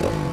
Bye.